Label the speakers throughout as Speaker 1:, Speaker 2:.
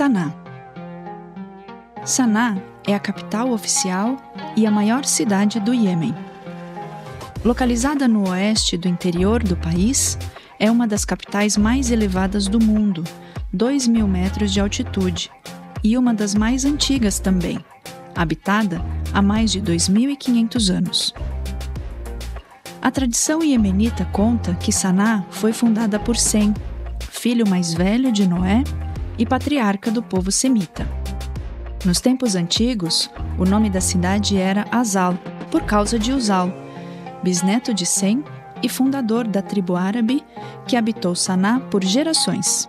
Speaker 1: Saná. Saná é a capital oficial e a maior cidade do Iêmen. Localizada no oeste do interior do país, é uma das capitais mais elevadas do mundo, 2 mil metros de altitude, e uma das mais antigas também, habitada há mais de 2.500 anos. A tradição iemenita conta que Saná foi fundada por Sem, filho mais velho de Noé e patriarca do povo semita. Nos tempos antigos, o nome da cidade era Azal, por causa de Uzal, bisneto de Sem e fundador da tribo árabe que habitou Saná por gerações.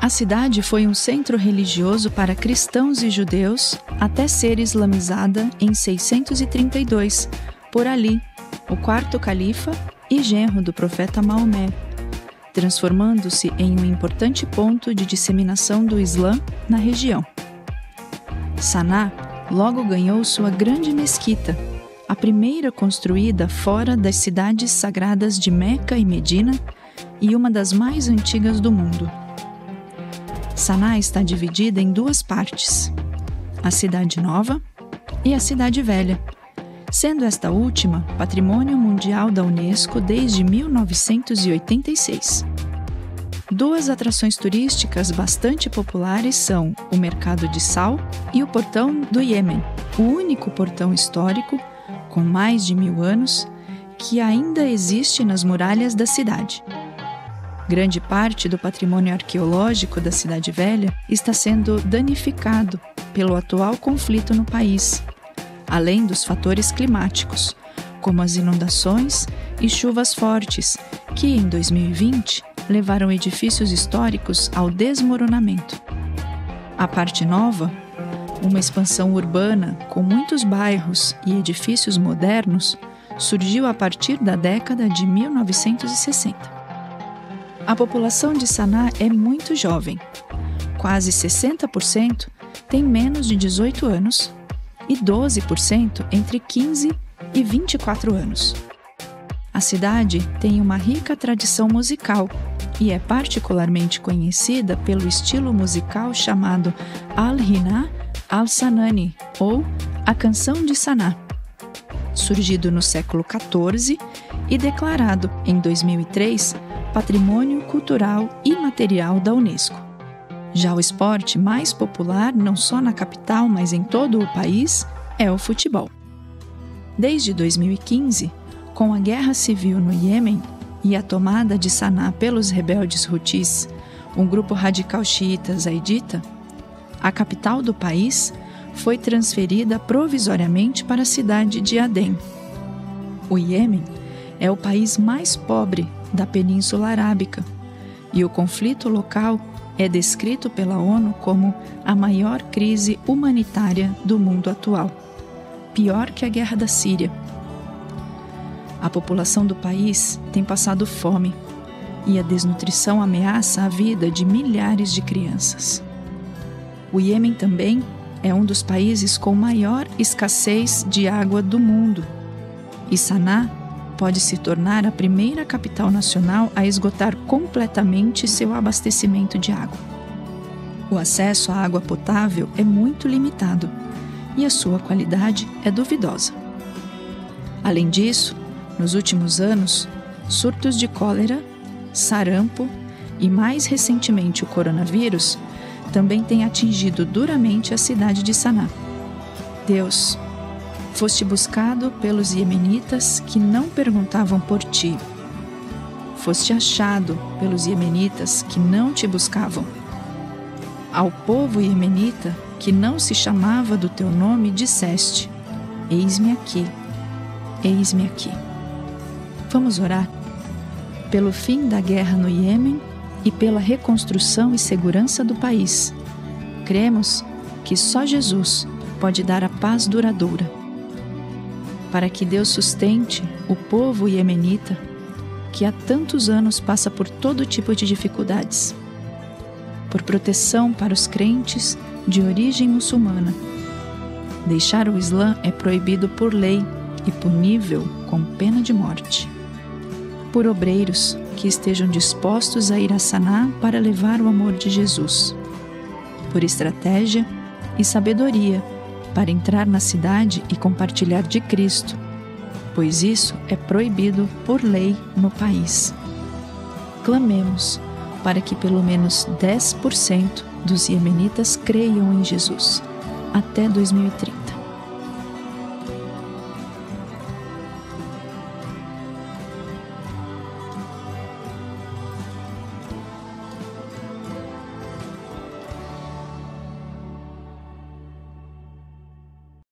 Speaker 1: A cidade foi um centro religioso para cristãos e judeus até ser islamizada em 632 por Ali, o quarto califa e genro do profeta Maomé, transformando-se em um importante ponto de disseminação do Islã na região. Saná logo ganhou sua grande mesquita, a primeira construída fora das cidades sagradas de Meca e Medina e uma das mais antigas do mundo. Saná está dividida em duas partes: a Cidade Nova e a Cidade Velha sendo esta última Patrimônio Mundial da Unesco desde 1986. Duas atrações turísticas bastante populares são o Mercado de Sal e o Portão do Iêmen, o único portão histórico, com mais de mil anos, que ainda existe nas muralhas da cidade. Grande parte do patrimônio arqueológico da Cidade Velha está sendo danificado pelo atual conflito no país, além dos fatores climáticos, como as inundações e chuvas fortes, que em 2020 levaram edifícios históricos ao desmoronamento. A parte nova, uma expansão urbana com muitos bairros e edifícios modernos, surgiu a partir da década de 1960. A população de Saná é muito jovem. Quase 60% tem menos de 18 anos e 12% entre 15 e 24 anos. A cidade tem uma rica tradição musical e é particularmente conhecida pelo estilo musical chamado Al-Hina al-Sanani, ou a Canção de Saná, surgido no século XIV e declarado em 2003 Patrimônio Cultural Imaterial da Unesco. Já o esporte mais popular, não só na capital, mas em todo o país, é o futebol. Desde 2015, com a guerra civil no Iêmen e a tomada de Saná pelos rebeldes Houthis, um grupo radical xiita zaidita, a capital do país foi transferida provisoriamente para a cidade de Aden. O Iêmen é o país mais pobre da Península Arábica e o conflito local é descrito pela ONU como a maior crise humanitária do mundo atual, pior que a guerra da Síria. A população do país tem passado fome e a desnutrição ameaça a vida de milhares de crianças. O Iêmen também é um dos países com maior escassez de água do mundo. E Saná pode se tornar a primeira capital nacional a esgotar completamente seu abastecimento de água. O acesso à água potável é muito limitado e a sua qualidade é duvidosa. Além disso, nos últimos anos, surtos de cólera, sarampo e, mais recentemente, o coronavírus também têm atingido duramente a cidade de Saná. Deus, Foste buscado pelos iemenitas que não perguntavam por ti. Foste achado pelos iemenitas que não te buscavam. Ao povo iemenita que não se chamava do teu nome, disseste: Eis-me aqui, eis-me aqui. Vamos orar pelo fim da guerra no Iêmen e pela reconstrução e segurança do país. Cremos que só Jesus pode dar a paz duradoura para que Deus sustente o povo iemenita que há tantos anos passa por todo tipo de dificuldades. Por proteção para os crentes de origem muçulmana. Deixar o Islã é proibido por lei e punível com pena de morte. Por obreiros que estejam dispostos a ir a Saná para levar o amor de Jesus. por estratégia e sabedoria para entrar na cidade e compartilhar de Cristo, pois isso é proibido por lei no país. Clamemos para que pelo menos 10% dos iemenitas creiam em Jesus até 2030.